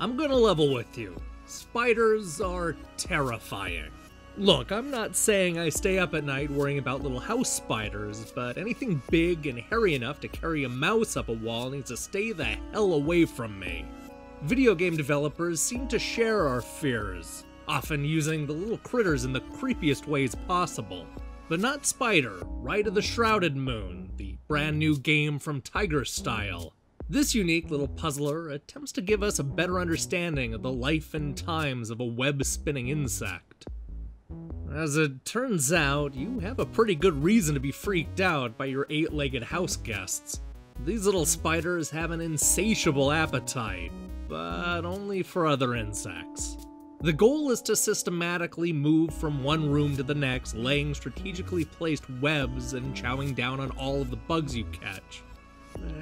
I'm gonna level with you. Spiders are terrifying. Look, I'm not saying I stay up at night worrying about little house spiders, but anything big and hairy enough to carry a mouse up a wall needs to stay the hell away from me. Video game developers seem to share our fears, often using the little critters in the creepiest ways possible. But not Spider, Rite of the Shrouded Moon, the brand new game from Tiger Style. This unique little puzzler attempts to give us a better understanding of the life and times of a web spinning insect. As it turns out, you have a pretty good reason to be freaked out by your eight legged house guests. These little spiders have an insatiable appetite, but only for other insects. The goal is to systematically move from one room to the next, laying strategically placed webs and chowing down on all of the bugs you catch.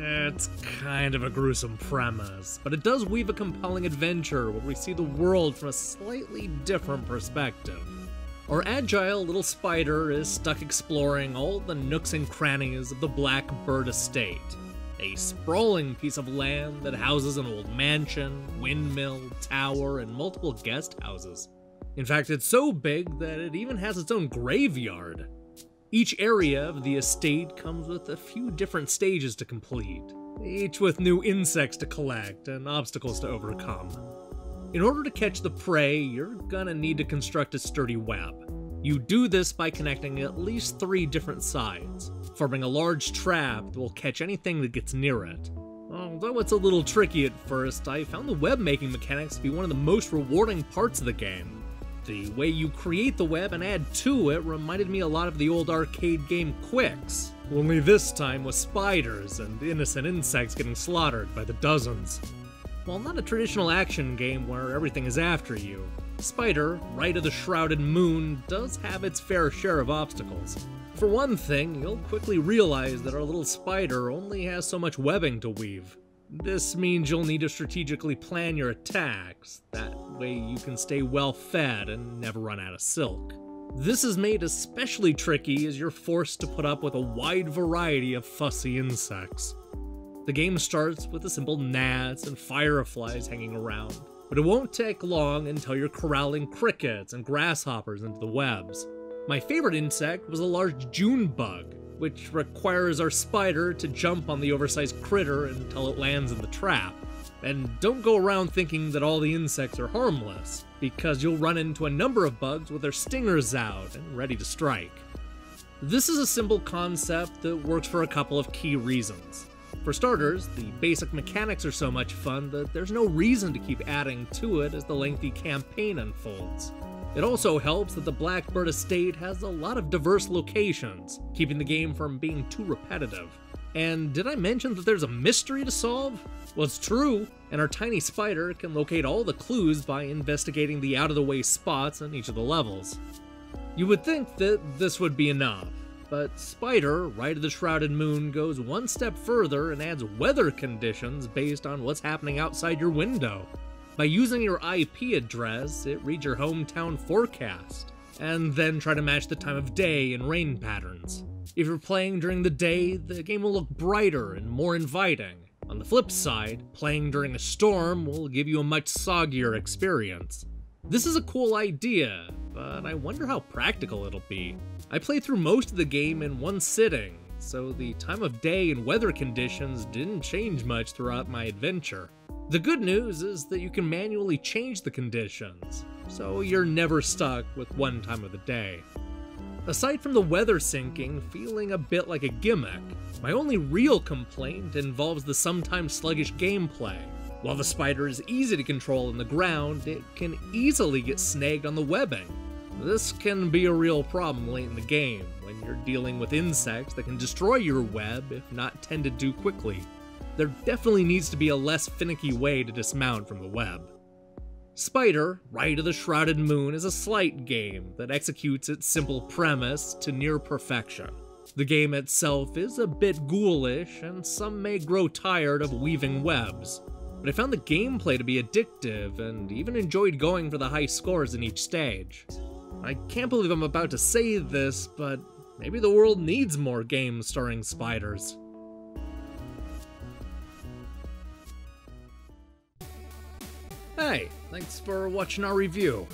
It's kind of a gruesome premise, but it does weave a compelling adventure where we see the world from a slightly different perspective. Our agile little spider is stuck exploring all the nooks and crannies of the Blackbird Estate, a sprawling piece of land that houses an old mansion, windmill, tower, and multiple guest houses. In fact, it's so big that it even has its own graveyard. Each area of the estate comes with a few different stages to complete, each with new insects to collect and obstacles to overcome. In order to catch the prey, you're gonna need to construct a sturdy web. You do this by connecting at least three different sides, forming a large trap that will catch anything that gets near it. Although it's a little tricky at first, I found the web making mechanics to be one of the most rewarding parts of the game. The way you create the web and add to it reminded me a lot of the old arcade game Qix, only this time with spiders and innocent insects getting slaughtered by the dozens. While not a traditional action game where everything is after you, Spider, Rite of the Shrouded Moon, does have its fair share of obstacles. For one thing, you'll quickly realize that our little spider only has so much webbing to weave. This means you'll need to strategically plan your attacks, that way you can stay well fed and never run out of silk. This is made especially tricky as you're forced to put up with a wide variety of fussy insects. The game starts with the simple gnats and fireflies hanging around, but it won't take long until you're corralling crickets and grasshoppers into the webs. My favorite insect was a large June bug, which requires our spider to jump on the oversized critter until it lands in the trap. And don't go around thinking that all the insects are harmless, because you'll run into a number of bugs with their stingers out and ready to strike. This is a simple concept that works for a couple of key reasons. For starters, the basic mechanics are so much fun that there's no reason to keep adding to it as the lengthy campaign unfolds. It also helps that the Blackbird Estate has a lot of diverse locations, keeping the game from being too repetitive. And did I mention that there's a mystery to solve? Well, it's true, and our tiny spider can locate all the clues by investigating the out of the way spots on each of the levels. You would think that this would be enough, but Spider, Rite of the Shrouded Moon, goes one step further and adds weather conditions based on what's happening outside your window. By using your IP address, it reads your hometown forecast, and then try to match the time of day and rain patterns. If you're playing during the day, the game will look brighter and more inviting. On the flip side, playing during a storm will give you a much soggier experience. This is a cool idea, but I wonder how practical it'll be. I played through most of the game in one sitting, so the time of day and weather conditions didn't change much throughout my adventure. The good news is that you can manually change the conditions, so you're never stuck with one time of the day. Aside from the weather syncing feeling a bit like a gimmick, my only real complaint involves the sometimes sluggish gameplay. While the spider is easy to control in the ground, it can easily get snagged on the webbing. This can be a real problem late in the game, when you're dealing with insects that can destroy your web if not tended to quickly. There definitely needs to be a less finicky way to dismount from the web. Spider, Rite of the Shrouded Moon is a slight game that executes its simple premise to near perfection. The game itself is a bit ghoulish, and some may grow tired of weaving webs, but I found the gameplay to be addictive and even enjoyed going for the high scores in each stage. I can't believe I'm about to say this, but maybe the world needs more games starring spiders. Thanks for watching our review.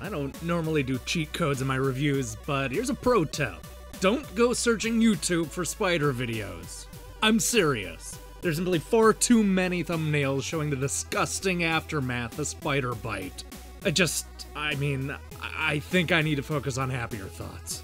I don't normally do cheat codes in my reviews, but here's a pro tip. Don't go searching YouTube for spider videos. I'm serious. There's simply far too many thumbnails showing the disgusting aftermath of spider bite. I just, I mean, I think I need to focus on happier thoughts.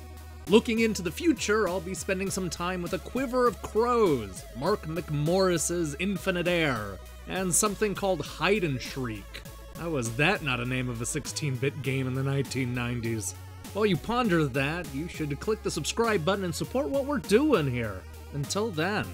Looking into the future, I'll be spending some time with A Quiver of Crows, Mark McMorris's Infinite Air, and something called Hide and Shriek. How was that not a name of a 16 bit game in the 1990s? While you ponder that, you should click the subscribe button and support what we're doing here. Until then.